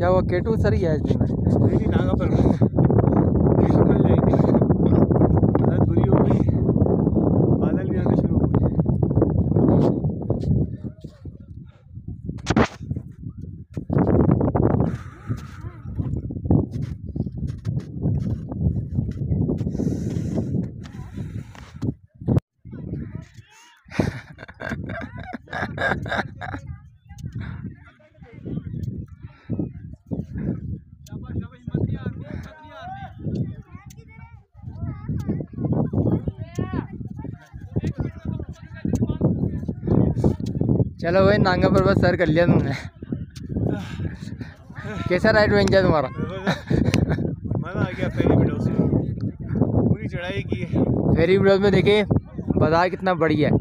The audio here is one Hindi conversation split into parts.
क्या वो केटू सर ही है इस दिन में। नहीं नागा पर ये तो कल जाएँगे चलो भाई नांगा पर्वत सर कर लिया तुमने। कैसा राइड बन तुम्हारा? मज़ा आ गया पहली वीडियो से। पूरी चढ़ाई की है। फेरी वीडियो में देखिए बाज़ार कितना बढ़िया है।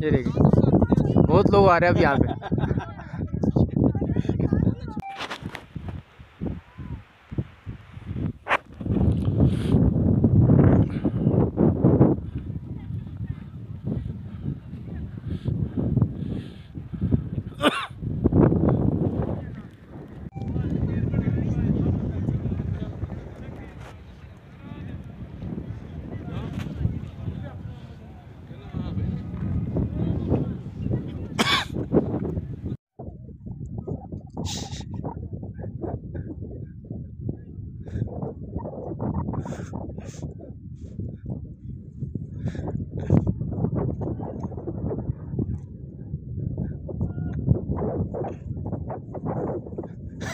ये देखिए बहुत लोग आ रहे हैं अब यहाँ पे।